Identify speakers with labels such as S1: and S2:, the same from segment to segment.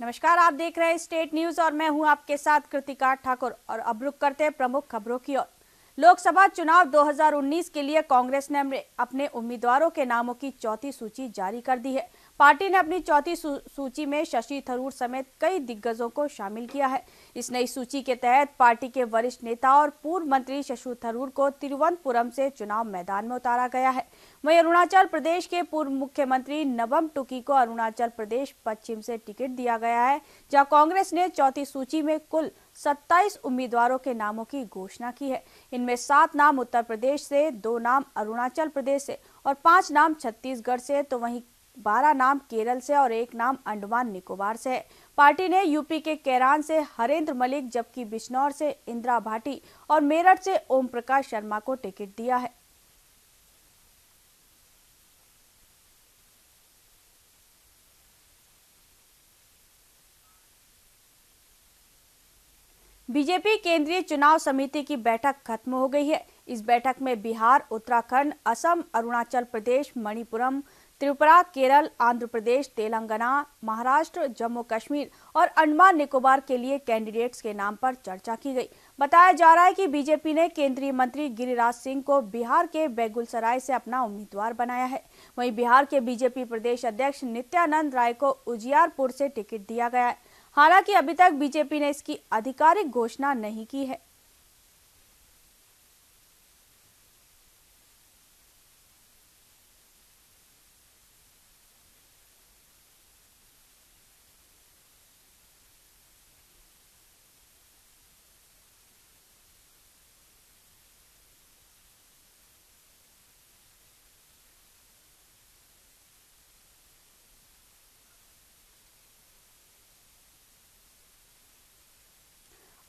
S1: नमस्कार, आप देख रहे हैं स्टेट न्यूज़ और मैं हूँ आपके साथ कृतिका ठाकुर और अब रुक करते हैं प्रमुख खबरों की ओर। लोकसभा चुनाव 2019 के लिए कांग्रेस ने अपने उम्मीदवारों के नामों की चौथी सूची जारी कर दी है। पार्टी ने अपनी चौथी सूची में शशि थरूर समेत कई दिग्गजों को शामिल किया है। इस नई सूची के तहत पार्टी के वरिष्ठ नेता और पूर्व मंत्री शशि थरूर को तिरुवनंतपुरम से चुनाव मैदान में उतारा गया है। वहीं अरुणाचल प्रदेश के पूर्व मुख्यमंत्री नबम टुकी को अरुणाचल प्रदेश पश्चिम से टिकट दिया गया है, जहाँ कांग्रेस ने चौथी सूची में कुल 27 उम्मीदवारों के नामों की घोषणा की है। इनमें सात नाम उत्तर प्रदेश से, दो नाम अरुणाचल प्रदेश से और पाँच नाम छत्तीसगढ़ से तो वहीं बारह नाम केरल से और एक नाम अंडमान निकोबार से है। पार्टी ने यूपी के कैरान से हरेंद्र मलिक, जबकि बिजनौर से इंदिरा भाटी और मेरठ से ओम प्रकाश शर्मा को टिकट दिया है। बीजेपी केंद्रीय चुनाव समिति की बैठक खत्म हो गई है। इस बैठक में बिहार, उत्तराखंड, असम, अरुणाचल प्रदेश, मणिपुरम, त्रिपुरा, केरल, आंध्र प्रदेश, तेलंगाना, महाराष्ट्र, जम्मू कश्मीर और अंडमान निकोबार के लिए कैंडिडेट्स के नाम पर चर्चा की गई। बताया जा रहा है कि बीजेपी ने केंद्रीय मंत्री गिरिराज सिंह को बिहार के बेगुलसराय से अपना उम्मीदवार बनाया है। वहीं बिहार के बीजेपी प्रदेश अध्यक्ष नित्यानंद राय को उजियारपुर से टिकट दिया गया है। हालाँकि अभी तक बीजेपी ने इसकी आधिकारिक घोषणा नहीं की है।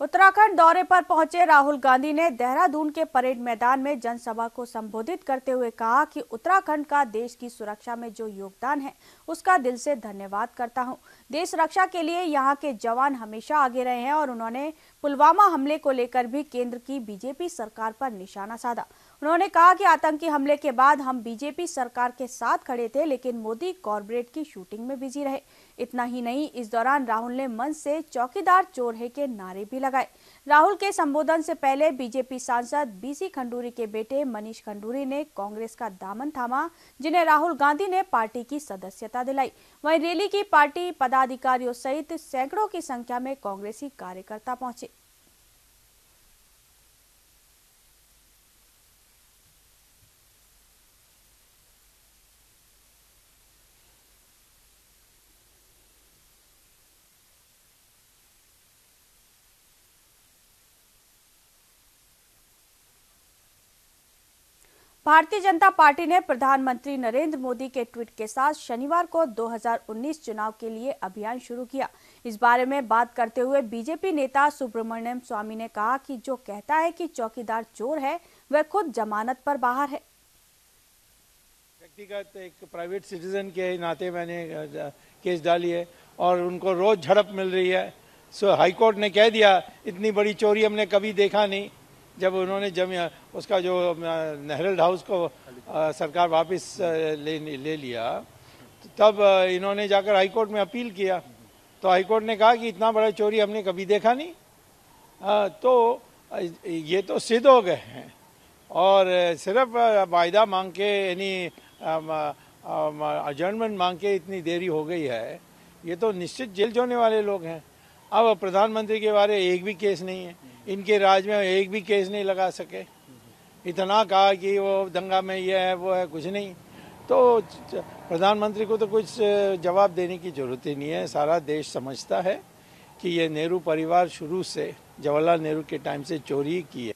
S1: उत्तराखंड दौरे पर पहुँचे राहुल गांधी ने देहरादून के परेड मैदान में जनसभा को संबोधित करते हुए कहा कि उत्तराखंड का देश की सुरक्षा में जो योगदान है, उसका दिल से धन्यवाद करता हूँ। देश रक्षा के लिए यहाँ के जवान हमेशा आगे रहे हैं और उन्होंने पुलवामा हमले को लेकर भी केंद्र की बीजेपी सरकार पर निशाना साधा। उन्होंने कहा कि आतंकी हमले के बाद हम बीजेपी सरकार के साथ खड़े थे, लेकिन मोदी कॉरपोरेट की शूटिंग में बिज़ी रहे। इतना ही नहीं, इस दौरान राहुल ने मंच से चौकीदार चोर है के नारे भी लगाए। राहुल के संबोधन से पहले बीजेपी सांसद बीसी खंडूरी के बेटे मनीष खंडूरी ने कांग्रेस का दामन थामा, जिन्हें राहुल गांधी ने पार्टी की सदस्यता दिलाई। वहीं रैली की पार्टी पदाधिकारियों सहित सैकड़ों की संख्या में कांग्रेसी कार्यकर्ता पहुँचे। भारतीय जनता पार्टी ने प्रधानमंत्री नरेंद्र मोदी के ट्वीट के साथ शनिवार को 2019 चुनाव के लिए अभियान शुरू किया। इस बारे में बात करते हुए बीजेपी नेता सुब्रमण्यम स्वामी ने कहा कि जो कहता है कि चौकीदार चोर है, वह खुद जमानत पर बाहर है।
S2: व्यक्तिगत एक प्राइवेट सिटीजन के नाते मैंने केस डाली है और उनको रोज झड़प मिल रही है। सो हाईकोर्ट ने कह दिया, इतनी बड़ी चोरी हमने कभी देखा नहीं। जब उन्होंने जम उसका जो नेहरू हाउस को सरकार वापस ले ले लिया तब इन्होंने जाकर हाईकोर्ट में अपील किया। तो हाईकोर्ट ने कहा कि इतना बड़ा चोरी हमने कभी देखा नहीं। आ, तो ये तो सिद्ध हो गए हैं। और सिर्फ़ वायदा मांग के यानी अजर्नमेंट मांग के इतनी देरी हो गई है ये तो निश्चित जेल जाने वाले लोग हैं। अब प्रधानमंत्री के बारे एक भी केस नहीं है। इनके राज में एक भी केस नहीं लगा सके। इतना कहा कि वो दंगा में ये है, वो है, कुछ नहीं। तो प्रधानमंत्री को तो कुछ जवाब देने की ज़रूरत ही नहीं है। सारा देश समझता है कि ये नेहरू परिवार शुरू से जवाहरलाल नेहरू के टाइम से चोरी की है।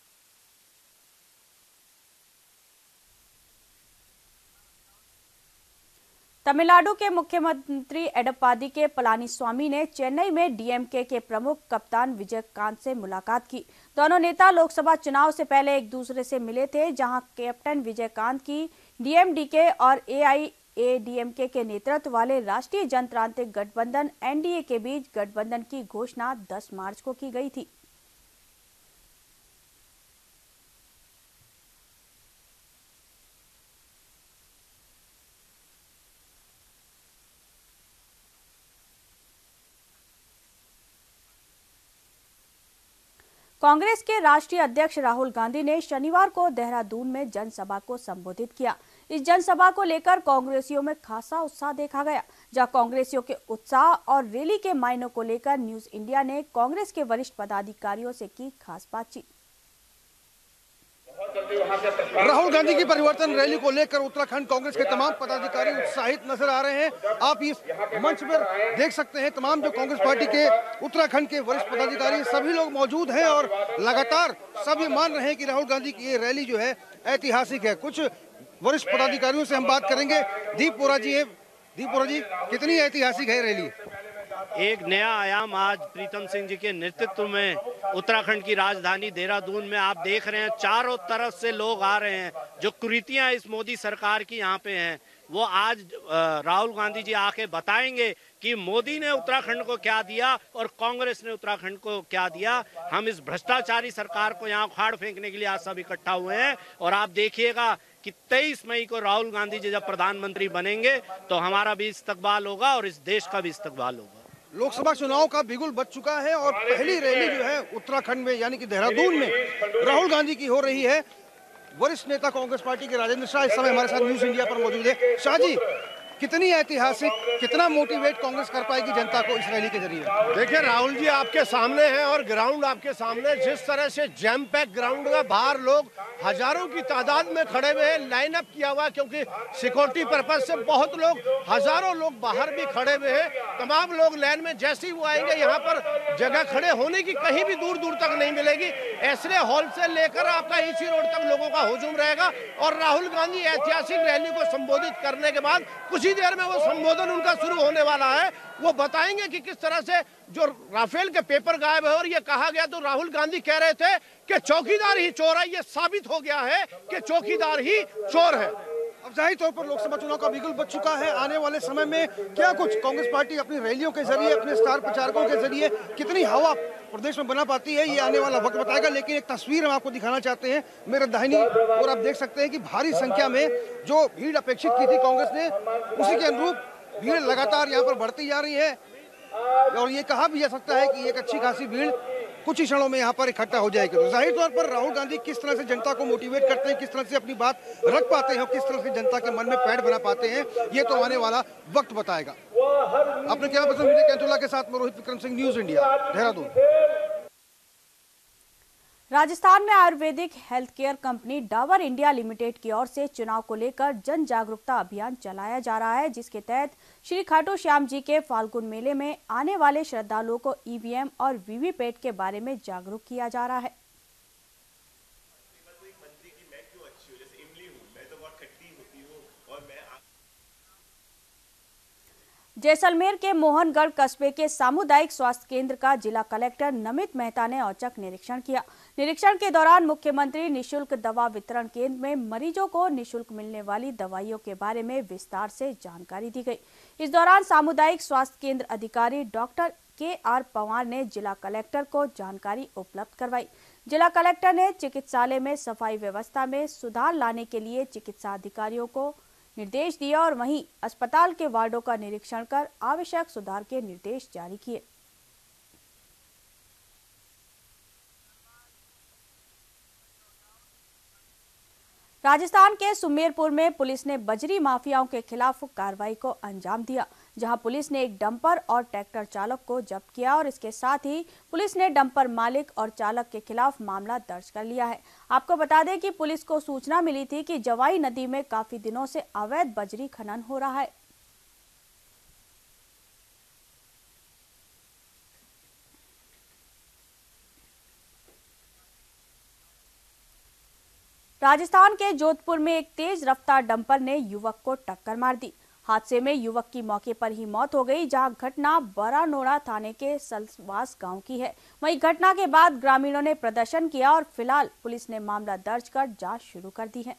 S1: तमिलनाडु के मुख्यमंत्री एडप्पादी के पलानी स्वामी ने चेन्नई में डीएमके के प्रमुख कप्तान विजय कांत से मुलाकात की। दोनों नेता लोकसभा चुनाव से पहले एक दूसरे से मिले थे, जहाँ कैप्टन विजय कांत की डीएमडीके और एआईएडीएमके के नेतृत्व वाले राष्ट्रीय जनतांत्रिक गठबंधन एनडीए के बीच गठबंधन की घोषणा 10 मार्च को की गई थी। कांग्रेस के राष्ट्रीय अध्यक्ष राहुल गांधी ने शनिवार को देहरादून में जनसभा को संबोधित किया। इस जनसभा को लेकर कांग्रेसियों में खासा उत्साह देखा गया, जहाँ कांग्रेसियों के उत्साह और रैली के मायनों को लेकर न्यूज़ इंडिया ने कांग्रेस के वरिष्ठ पदाधिकारियों से की खास बातचीत।
S3: राहुल गांधी की परिवर्तन रैली को लेकर उत्तराखंड कांग्रेस के तमाम पदाधिकारी उत्साहित नज़र आ रहे हैं। आप इस मंच पर देख सकते हैं तमाम जो कांग्रेस पार्टी के उत्तराखंड के वरिष्ठ पदाधिकारी, सभी लोग मौजूद हैं और लगातार सभी मान रहे हैं कि राहुल गांधी की ये रैली जो है ऐतिहासिक है। कुछ वरिष्ठ पदाधिकारियों से हम बात करेंगे। दीप पोरा जी है। दीप पोरा जी, कितनी ऐतिहासिक है रैली?
S4: एक नया आयाम आज प्रीतम सिंह जी के नेतृत्व में उत्तराखंड की राजधानी देहरादून में आप देख रहे हैं, चारों तरफ़ से लोग आ रहे हैं, जो कुरीतियाँ इस मोदी सरकार की यहाँ पे हैं, वो आज राहुल गांधी जी आके बताएँगे कि मोदी ने उत्तराखंड को क्या दिया और कांग्रेस ने उत्तराखंड को क्या दिया। हम इस भ्रष्टाचारी सरकार को यहाँ उखाड़ फेंकने के लिए आज सब इकट्ठा हुए हैं और आप देखिएगा कि 23 मई को राहुल गांधी जी जब प्रधानमंत्री बनेंगे तो हमारा भी इस्तकबाल होगा और इस देश का भी इस्तकबाल होगा।
S3: लोकसभा चुनाव का बिगुल बच चुका है और पहली रैली जो है उत्तराखंड में यानी कि देहरादून में राहुल गांधी की हो रही है। वरिष्ठ नेता कांग्रेस पार्टी के राजेंद्र शाह इस समय हमारे साथ न्यूज़ इंडिया पर मौजूद है। शाह जी कितनी ऐतिहासिक, कितना मोटिवेट कांग्रेस कर पाएगी जनता को इस रैली के ज़रिए?
S5: देखिए, राहुल जी आपके सामने हैं और ग्राउंड आपके सामने जिस तरह से जैम पैक ग्राउंड में बाहर लोग हज़ारों की तादाद में खड़े हुए हैं लाइन अप किया हुआ क्योंकि सिक्योरिटी पर्पज से बहुत लोग, हज़ारों लोग बाहर भी खड़े हुए हैं। तमाम लोग लाइन में जैसे ही वो आएँगे, यहाँ पर जगह खड़े होने की कहीं भी दूर दूर तक नहीं मिलेगी। ऐसरे हॉल से लेकर आपका इसी रोड तक लोगों का हुजूम रहेगा और राहुल गांधी ऐतिहासिक रैली को संबोधित करने के बाद कुछ ही देर में वो संबोधन उनका शुरू होने वाला है। वो बताएँगे कि किस तरह से जो राफेल के पेपर गायब है और ये कहा गया तो राहुल गांधी कह रहे थे कि चौकीदार ही चोर है, ये साबित हो गया है कि चौकीदार ही चोर है।
S3: अब ज़ाहिर तौर पर लोकसभा चुनाव का बिगुल बच चुका है। आने वाले समय में क्या कुछ कांग्रेस पार्टी अपनी रैलियों के ज़रिए, अपने स्टार प्रचारकों के ज़रिए कितनी हवा प्रदेश में बना पाती है, ये आने वाला वक्त बताएगा। लेकिन एक तस्वीर हम आपको दिखाना चाहते हैं, मेरे दाहिनी और आप देख सकते हैं कि भारी संख्या में जो भीड़ अपेक्षित की थी कांग्रेस ने, उसी के अनुरूप भीड़ लगातार यहाँ पर बढ़ती जा रही है। और ये कहा भी जा सकता है कि एक अच्छी खासी भीड़ कुछ ही क्षणों में यहाँ पर इकट्ठा हो जाएगा। तो ज़ाहिर तौर पर राहुल गांधी किस तरह से जनता को मोटिवेट करते हैं, किस तरह से अपनी बात रख पाते हैं किस तरह से जनता के मन में पैड बना पाते हैं, ये तो आने वाला वक्त बताएगा। अपने क्या पसंद कैंटोला के साथ में रोहित विक्रम सिंह न्यूज़ इंडिया देहरादून।
S1: राजस्थान में Ayurvedic health care company Dabur India limited की ओर से चुनाव को लेकर जन जागरूकता अभियान चलाया जा रहा है, जिसके तहत श्री खाटू श्याम जी के फाल्गुन मेले में आने वाले श्रद्धालुओं को ईवीएम और वीवीपैट के बारे में जागरूक किया जा रहा है। जैसलमेर के मोहनगढ़ कस्बे के सामुदायिक स्वास्थ्य केंद्र का जिला कलेक्टर नमित मेहता ने औचक निरीक्षण किया। निरीक्षण के दौरान मुख्यमंत्री निशुल्क दवा वितरण केंद्र में मरीजों को निशुल्क मिलने वाली दवाइयों के बारे में विस्तार से जानकारी दी गई। इस दौरान सामुदायिक स्वास्थ्य केंद्र अधिकारी डॉक्टर के आर पवार ने जिला कलेक्टर को जानकारी उपलब्ध करवाई। जिला कलेक्टर ने चिकित्सालय में सफ़ाई व्यवस्था में सुधार लाने के लिए चिकित्सा अधिकारियों को निर्देश दिया और वहीं अस्पताल के वार्डों का निरीक्षण कर आवश्यक सुधार के निर्देश जारी किए। राजस्थान के सुमेरपुर में पुलिस ने बजरी माफियाओं के खिलाफ कार्रवाई को अंजाम दिया, जहाँ पुलिस ने एक डंपर और ट्रैक्टर चालक को जब्त किया और इसके साथ ही पुलिस ने डंपर मालिक और चालक के खिलाफ मामला दर्ज कर लिया है। आपको बता दें कि पुलिस को सूचना मिली थी कि जवाई नदी में काफ़ी दिनों से अवैध बजरी खनन हो रहा है। राजस्थान के जोधपुर में एक तेज रफ्तार डंपर ने युवक को टक्कर मार दी। हादसे में युवक की मौके पर ही मौत हो गई, जहाँ घटना बरानोड़ा थाने के सलवास गाँव की है। वहीं घटना के बाद ग्रामीणों ने प्रदर्शन किया और फ़िलहाल पुलिस ने मामला दर्ज कर जाँच शुरू कर दी है।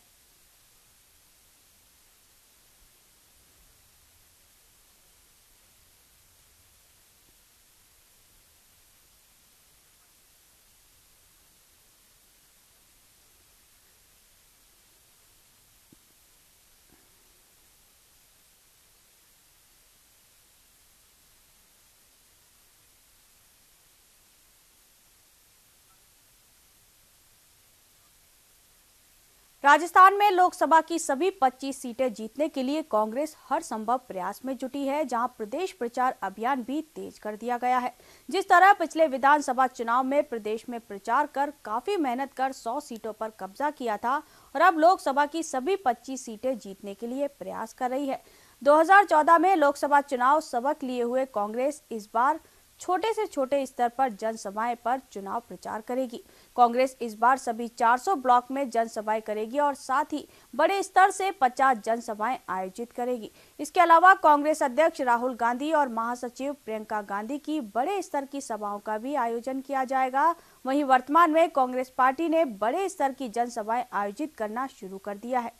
S1: राजस्थान में लोकसभा की सभी 25 सीटें जीतने के लिए कांग्रेस हर संभव प्रयास में जुटी है, जहाँ प्रदेश प्रचार अभियान भी तेज कर दिया गया है। जिस तरह पिछले विधानसभा चुनाव में प्रदेश में प्रचार कर काफ़ी मेहनत कर 100 सीटों पर कब्जा किया था और अब लोकसभा की सभी 25 सीटें जीतने के लिए प्रयास कर रही है। 2014 में लोकसभा चुनाव सबक लिए हुए कांग्रेस इस बार छोटे से छोटे स्तर पर जनसभाएँ पर चुनाव प्रचार करेगी। कांग्रेस इस बार सभी 400 ब्लॉक में जनसभाएँ करेगी और साथ ही बड़े स्तर से 50 जनसभाएँ आयोजित करेगी। इसके अलावा कांग्रेस अध्यक्ष राहुल गांधी और महासचिव प्रियंका गांधी की बड़े स्तर की सभाओं का भी आयोजन किया जाएगा। वहीं वर्तमान में कांग्रेस पार्टी ने बड़े स्तर की जनसभाएँ आयोजित करना शुरू कर दिया है।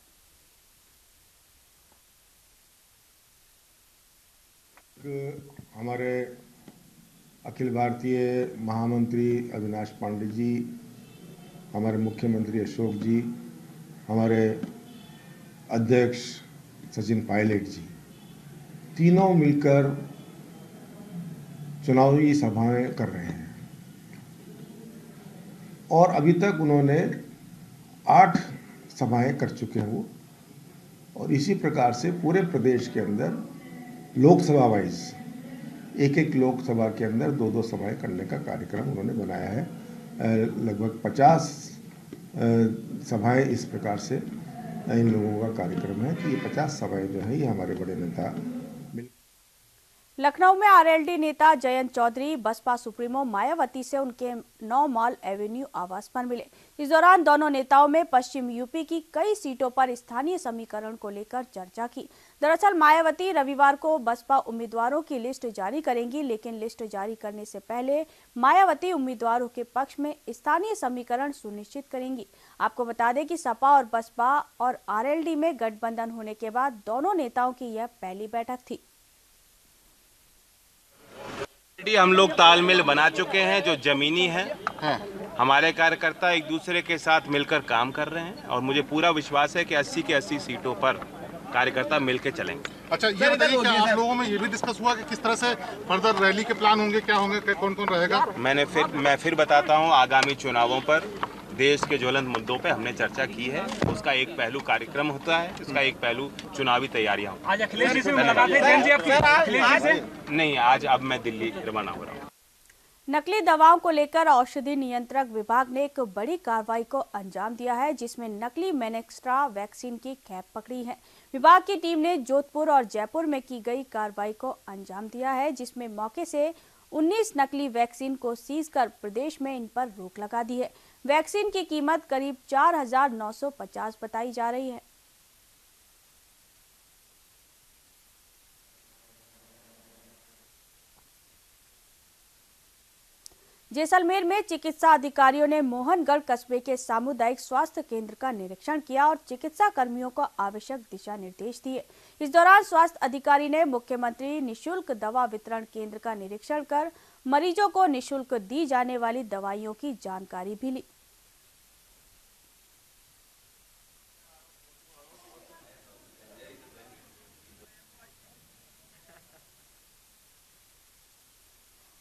S6: हमारे अखिल भारतीय महामंत्री अविनाश पांडे जी, हमारे मुख्यमंत्री अशोक जी, हमारे अध्यक्ष सचिन पायलट जी। तीनों मिलकर चुनावी सभाएँ कर रहे हैं। और अभी तक उन्होंने आठ सभाएँ कर चुके हैं वो और इसी प्रकार से पूरे प्रदेश के अंदर लोकसभा वाइज एक एक लोकसभा के अंदर दो दो सभाएँ करने का कार्यक्रम उन्होंने बनाया है। लगभग पचास सभाएँ इस प्रकार से इन लोगों का कार्यक्रम है कि ये पचास सभाएँ जो है, ये हमारे बड़े नेता
S1: लखनऊ में आरएलडी नेता जयंत चौधरी, बसपा सुप्रीमो मायावती से उनके नौ मॉल एवेन्यू आवास पर मिले। इस दौरान दोनों नेताओं में पश्चिम यूपी की कई सीटों पर स्थानीय समीकरण को लेकर चर्चा की। दरअसल मायावती रविवार को बसपा उम्मीदवारों की लिस्ट जारी करेंगी, लेकिन लिस्ट जारी करने से पहले मायावती उम्मीदवारों के पक्ष में स्थानीय समीकरण सुनिश्चित करेंगी। आपको बता दें कि सपा और बसपा और आरएलडी में गठबंधन होने के बाद दोनों नेताओं की यह पहली बैठक थी।
S7: हम लोग तालमेल बना चुके हैं जो जमीनी है। हाँ। हमारे कार्यकर्ता एक दूसरे के साथ मिलकर काम कर रहे हैं और मुझे पूरा विश्वास है कि 80 के 80 सीटों पर कार्यकर्ता मिलकर चलेंगे।
S8: अच्छा ये बताइए क्या आप लोगों में ये भी डिस्कस हुआ कि किस तरह से फर्दर रैली के प्लान होंगे क्या होंगे कौन कौन रहेगा?
S7: मैंने फिर मैं फिर बताता हूँ आगामी चुनावों पर देश के ज्वलंत मुद्दों पे हमने चर्चा की है। उसका एक पहलू कार्यक्रम होता है उसका एक पहलू चुनावी तैयारियाँ आज अखिलेश जी से नहीं आज अब मैं दिल्ली रवाना हो रहा हूँ।
S1: नकली दवाओं को लेकर औषधि नियंत्रक विभाग ने एक बड़ी कार्रवाई को अंजाम दिया है जिसमें नकली मेनेक्स्ट्रा वैक्सीन की कैप पकड़ी है। विभाग की टीम ने जोधपुर और जयपुर में की गई कार्रवाई को अंजाम दिया है जिसमें मौके से 19 नकली वैक्सीन को सीज कर प्रदेश में इन पर रोक लगा दी है। वैक्सीन की कीमत करीब 4,950 बताई जा रही है। जैसलमेर में चिकित्सा अधिकारियों ने मोहनगढ़ कस्बे के सामुदायिक स्वास्थ्य केंद्र का निरीक्षण किया और चिकित्सा कर्मियों को आवश्यक दिशा निर्देश दिए। इस दौरान स्वास्थ्य अधिकारी ने मुख्यमंत्री निशुल्क दवा वितरण केंद्र का निरीक्षण कर मरीजों को निशुल्क दी जाने वाली दवाइयों की जानकारी भी ली।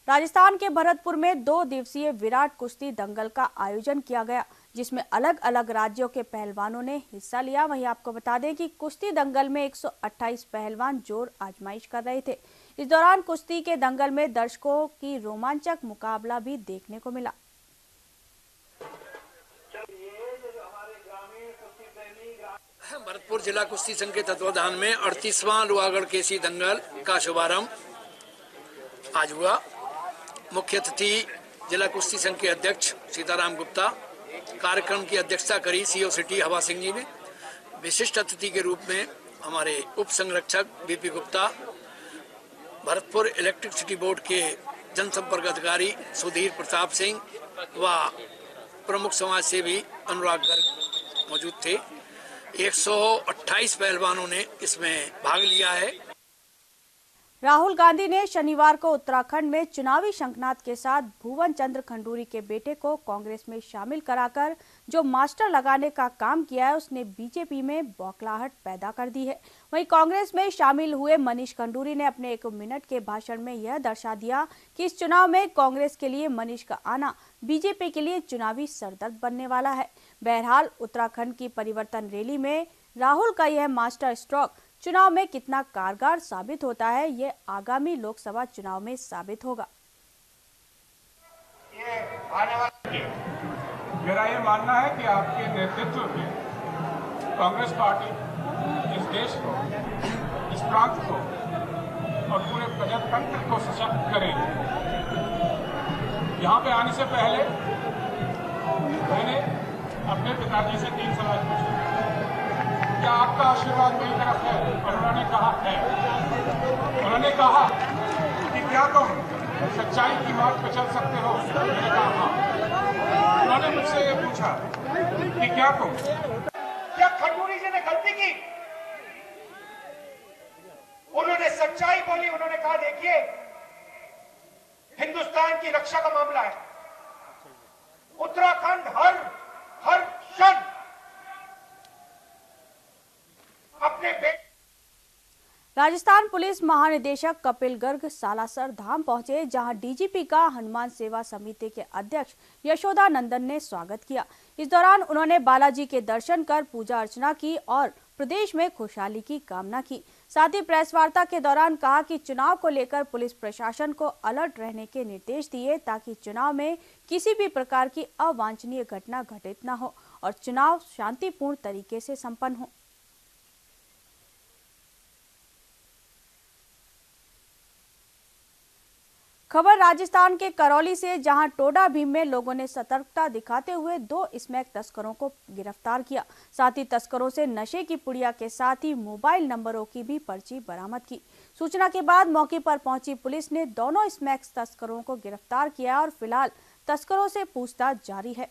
S1: राजस्थान के भरतपुर में दो दिवसीय विराट कुश्ती दंगल का आयोजन किया गया, जिसमें अलग अलग राज्यों के पहलवानों ने हिस्सा लिया। वहीं आपको बता दें कि कुश्ती दंगल में 128 पहलवान ज़ोर आजमाइश कर रहे थे। इस दौरान कुश्ती के दंगल में दर्शकों की रोमांचक मुकाबला भी देखने को मिला।
S9: भरतपुर जिला कुश्ती संघ के तत्वाधान में अड़तीसवां लोहागढ़ केसी दंगल का शुभारंभ आज हुआ। मुख्य अतिथि जिला कुश्ती संघ के अध्यक्ष सीताराम गुप्ता, कार्यक्रम की अध्यक्षता करी सीओ सिटी हवा सिंह जी ने। विशिष्ट अतिथि के रूप में हमारे उप संरक्षक BP Gupta Bharatpur electricity board के जनसंपर्क अधिकारी सुधीर प्रताप सिंह व प्रमुख समाज सेवी अनुराग गर्ग मौजूद थे। 128 पहलवानों ने इसमें भाग लिया है।
S1: राहुल गांधी ने शनिवार को उत्तराखंड में चुनावी शंखनाद के साथ भुवन चंद्र खंडूरी के बेटे को कांग्रेस में शामिल कराकर जो मास्टर लगाने का काम किया है, उसने बीजेपी में बौखलाहट पैदा कर दी है। वहीं कांग्रेस में शामिल हुए मनीष खंडूरी ने अपने एक मिनट के भाषण में यह दर्शा दिया कि इस चुनाव में कांग्रेस के लिए मनीष का आना बीजेपी के लिए चुनावी सरदर्द बनने वाला है। बहरहाल, उत्तराखंड की परिवर्तन रैली में राहुल का यह मास्टर स्ट्रोक चुनाव में कितना कारगर साबित होता है ये आगामी लोकसभा चुनाव में साबित होगा।
S10: मेरा ये मानना है कि आपके नेतृत्व में कांग्रेस पार्टी देश को, इस प्रांत को और पूरे प्रजातंत्र को सशक्त करेगी यहाँ पे आने से पहले मैंने अपने पिताजी से तीन सवाल पूछे। क्या आपका आशीर्वाद मेरी तरफ़ है? और उन्होंने कहा, है। उन्होंने कहा कि क्या तुम सच्चाई की बात पे चल सकते हो? मैंने कहा हाँ। उन्होंने मुझसे ये पूछा कि क्या तुम
S11: क्या खंडूरी जी ने गलती की? उन्होंने सच्चाई बोली, उन्होंने कहा, देखिए, हिंदुस्तान की रक्षा का मामला है। उत्तराखंड हर हर क्षण अपने
S1: राजस्थान पुलिस महानिदेशक कपिल गर्ग सालासर धाम पहुँचे, जहाँ डीजीपी का हनुमान सेवा समिति के अध्यक्ष यशोदा नंदन ने स्वागत किया। इस दौरान उन्होंने बालाजी के दर्शन कर पूजा अर्चना की और प्रदेश में खुशहाली की कामना की। साथ ही प्रेस वार्ता के दौरान कहा कि चुनाव को लेकर पुलिस प्रशासन को अलर्ट रहने के निर्देश दिए ताकि चुनाव में किसी भी प्रकार की अवांछनीय घटना घटित न हो और चुनाव शांतिपूर्ण तरीके से संपन्न हो। खबर राजस्थान के करौली से, जहाँ टोडा भीम में लोगों ने सतर्कता दिखाते हुए दो स्मैक तस्करों को गिरफ़्तार किया। साथ ही तस्करों से नशे की पुड़िया के साथ ही मोबाइल नंबरों की भी पर्ची बरामद की। सूचना के बाद मौके पर पहुँची पुलिस ने दोनों स्मैक तस्करों को गिरफ़्तार किया और फ़िलहाल तस्करों से पूछताछ जारी है।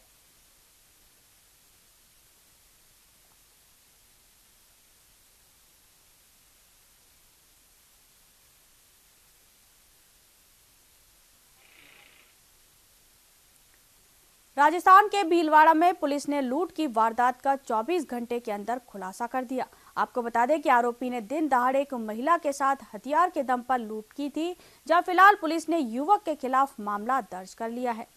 S1: राजस्थान के भीलवाड़ा में पुलिस ने लूट की वारदात का 24 घंटे के अंदर खुलासा कर दिया। आपको बता दें कि आरोपी ने दिन दहाड़े एक महिला के साथ हथियार के दम पर लूट की थी, जहाँ फ़िलहाल पुलिस ने युवक के खिलाफ मामला दर्ज कर लिया है।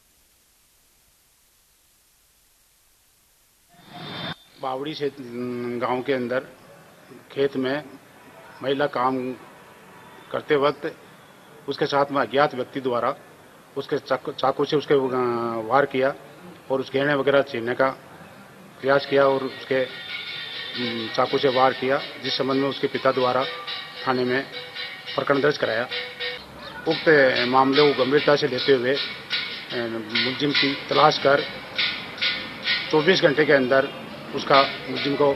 S12: बावड़ी से गाँव के अंदर खेत में महिला काम करते वक्त उसके साथ में अज्ञात व्यक्ति द्वारा उसके चाकू से उसके वार किया। और उस गहने वगैरह छीनने का प्रयास किया और उसके चाकू से वार किया, जिस संबंध में उसके पिता द्वारा थाने में प्रकरण दर्ज कराया। उक्त मामले को गंभीरता से लेते हुए मुलजिम की तलाश कर 24 घंटे के अंदर उसका मुलजिम को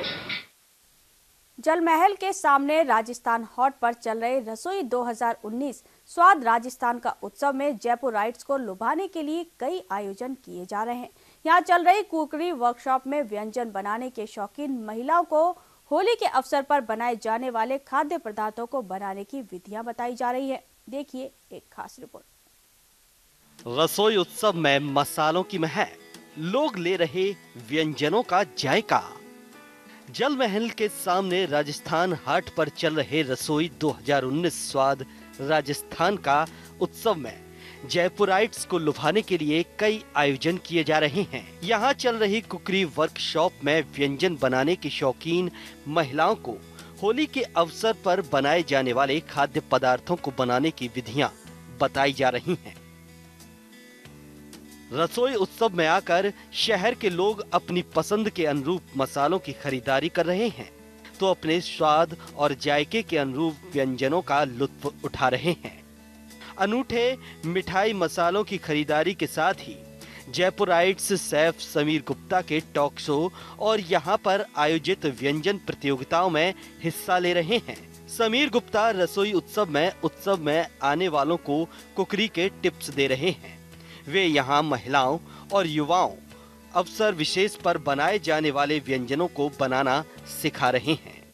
S1: जल महल के सामने राजस्थान हॉट पर चल रहे रसोई 2019 स्वाद राजस्थान का उत्सव में जयपुर राइट्स को लुभाने के लिए कई आयोजन किए जा रहे हैं। यहाँ चल रही कुकरी वर्कशॉप में व्यंजन बनाने के शौकीन महिलाओं को होली के अवसर पर बनाए जाने वाले खाद्य पदार्थों को बनाने की विधियाँ बताई जा रही है। देखिए एक खास रिपोर्ट।
S13: रसोई उत्सव में मसालों की महक, लोग ले रहे व्यंजनों का जायका। जल महल के सामने राजस्थान हाट पर चल रहे रसोई 2019 स्वाद राजस्थान का उत्सव में जयपुराइट्स को लुभाने के लिए कई आयोजन किए जा रहे हैं। यहाँ चल रही कुकरी वर्कशॉप में व्यंजन बनाने की शौकीन महिलाओं को होली के अवसर पर बनाए जाने वाले खाद्य पदार्थों को बनाने की विधियाँ बताई जा रही हैं। रसोई उत्सव में आकर शहर के लोग अपनी पसंद के अनुरूप मसालों की खरीदारी कर रहे हैं तो अपने स्वाद और जायके के अनुरूप व्यंजनों का लुत्फ उठा रहे हैं। अनूठे मिठाई मसालों की खरीदारी के साथ ही जयपुर जयपुराइट्स सैफ समीर गुप्ता के टॉक शो और यहाँ पर आयोजित व्यंजन प्रतियोगिताओं में हिस्सा ले रहे हैं। समीर गुप्ता रसोई उत्सव में उत्सव में आने वालों को कुकरी के टिप्स दे रहे हैं। वे यहाँ महिलाओं और युवाओं, अवसर विशेष पर बनाए जाने वाले व्यंजनों को बनाना सिखा रहे हैं।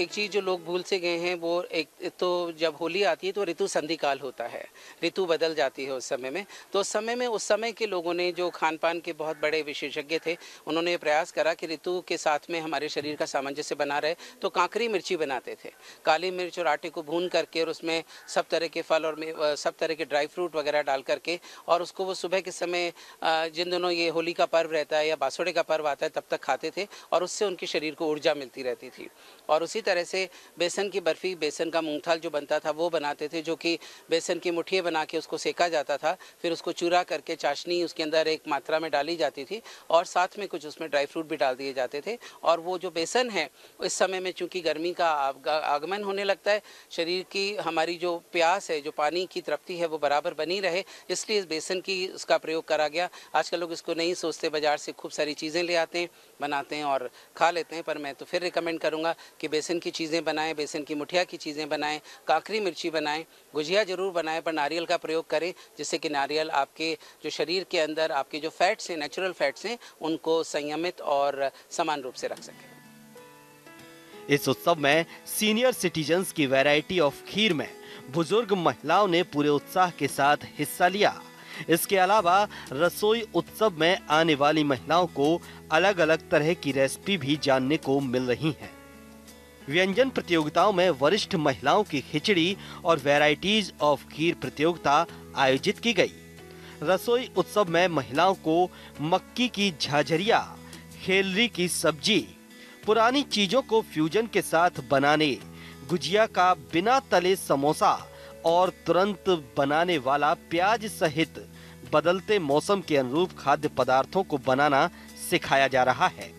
S14: एक चीज़ जो लोग भूल से गए हैं, वो एक तो जब होली आती है तो ऋतु संधि काल होता है। ऋतु बदल जाती है उस समय में। तो उस समय में, उस समय के लोगों ने, जो खान पान के बहुत बड़े विशेषज्ञ थे, उन्होंने प्रयास करा कि ऋतु के साथ में हमारे शरीर का सामंजस्य बना रहे। तो कांकरी मिर्ची बनाते थे। काली मिर्च और आटे को भून करके और उसमें सब तरह के फल और सब तरह के ड्राई फ्रूट वगैरह डाल करके और उसको वो सुबह के समय जिन दिनों ये होली का पर्व रहता है या बासोड़े का पर्व आता है, तब तक खाते थे और उससे उनके शरीर को ऊर्जा मिलती रहती थी। और उसी तरह से बेसन की बर्फ़ी, बेसन का मूंगथाल जो बनता था, वो बनाते थे, जो कि बेसन की मुठिए बना के उसको सेका जाता था। फिर उसको चूरा करके चाशनी उसके अंदर एक मात्रा में डाली जाती थी और साथ में कुछ उसमें ड्राई फ्रूट भी डाल दिए जाते थे। और वो जो बेसन है, इस समय में चूँकि गर्मी का आगमन होने लगता है, शरीर की हमारी जो प्यास है, जो पानी की तृप्ति है, वो बराबर बनी रहे, इसलिए इस बेसन की उसका प्रयोग करा गया। आजकल लोग इसको नहीं सोचते, बाज़ार से खूब सारी चीज़ें ले आते हैं, बनाते हैं और खा लेते हैं, पर मैं तो फिर रिकमेंड करूँगा कि बेसन की चीज़ें बनाएँ, बेसन की मुठिया की चीज़ें बनाएँ, काकरी मिर्ची बनाएँ, गुजिया ज़रूर बनाएँ, पर नारियल का प्रयोग करें, जिससे कि नारियल आपके जो शरीर के अंदर आपके जो फैट्स हैं, नेचुरल फैट्स हैं, उनको संयमित और समान रूप से रख सकें
S13: इस उत्सव में सीनियर सिटीजन्स की वैरायटी ऑफ़ खीर में बुज़ुर्ग महिलाओं ने पूरे उत्साह के साथ हिस्सा लिया इसके अलावा रसोई उत्सव में आने वाली महिलाओं को अलग अलग तरह की रेसिपी भी जानने को मिल रही हैं। व्यंजन प्रतियोगिताओं में वरिष्ठ महिलाओं की खिचड़ी और वेराइटीज ऑफ़ खीर प्रतियोगिता आयोजित की गई। रसोई उत्सव में महिलाओं को मक्की की झाझरिया, खेलरी की सब्ज़ी, पुरानी चीज़ों को फ्यूजन के साथ बनाने, गुजिया का बिना तले समोसा और तुरंत बनाने वाला प्याज सहित बदलते मौसम के अनुरूप खाद्य पदार्थों को बनाना सिखाया जा रहा है।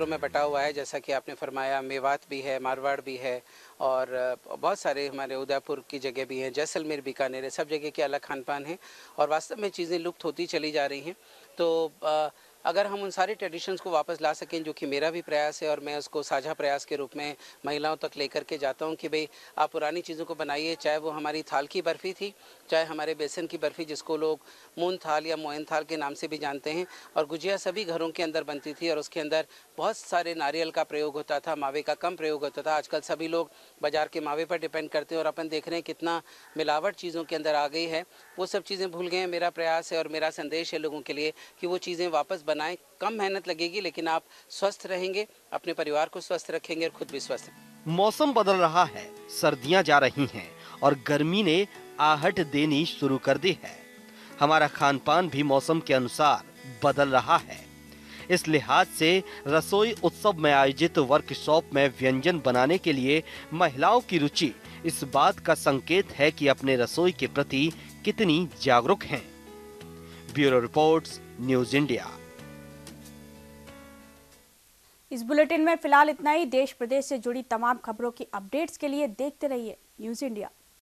S14: क्षेत्रों में बटा हुआ है, जैसा कि आपने फरमाया, मेवात भी है, मारवाड़ भी है और बहुत सारे हमारे उदयपुर की जगह भी हैं, जैसलमेर बीकानेर है सब जगह के अलग खान पान है और वास्तव में चीज़ें लुप्त होती चली जा रही हैं। तो अगर हम उन सारे ट्रेडिशंस को वापस ला सकें, जो कि मेरा भी प्रयास है और मैं उसको साझा प्रयास के रूप में महिलाओं तक लेकर के जाता हूँ कि भाई, आप पुरानी चीज़ों को बनाइए, चाहे वो हमारी थाल की बर्फ़ी थी, चाहे हमारे बेसन की बर्फ़ी, जिसको लोग मून थाल या मोइन थाल के नाम से भी जानते हैं, और गुजिया सभी घरों के अंदर बनती थी और उसके अंदर बहुत सारे नारियल का प्रयोग होता था, मावे का कम प्रयोग होता था। आजकल सभी लोग बाज़ार के मावे पर डिपेंड करते हैं और अपन देख रहे हैं कितना मिलावट चीज़ों के अंदर आ गई है। वो सब चीज़ें भूल गए हैं, मेरा प्रयास है और मेरा संदेश है लोगों के लिए कि वो चीज़ें वापस बनाएँ, कम मेहनत लगेगी, लेकिन आप स्वस्थ रहेंगे, अपने परिवार को स्वस्थ रखेंगे और खुद भी स्वस्थ
S13: मौसम बदल रहा है, सर्दियाँ जा रही हैं और गर्मी ने आहट देनी शुरू कर दी है। हमारा खान पान भी मौसम के अनुसार बदल रहा है। इस लिहाज से रसोई उत्सव में आयोजित वर्कशॉप में व्यंजन बनाने के लिए महिलाओं की रुचि, इस बात का संकेत है कि अपने रसोई के प्रति कितनी जागरूक हैं। Bureau reports, news India.
S1: इस बुलेटिन में फ़िलहाल इतना ही। देश प्रदेश से जुड़ी तमाम खबरों की अपडेट्स के लिए देखते रहिए न्यूज़ इंडिया।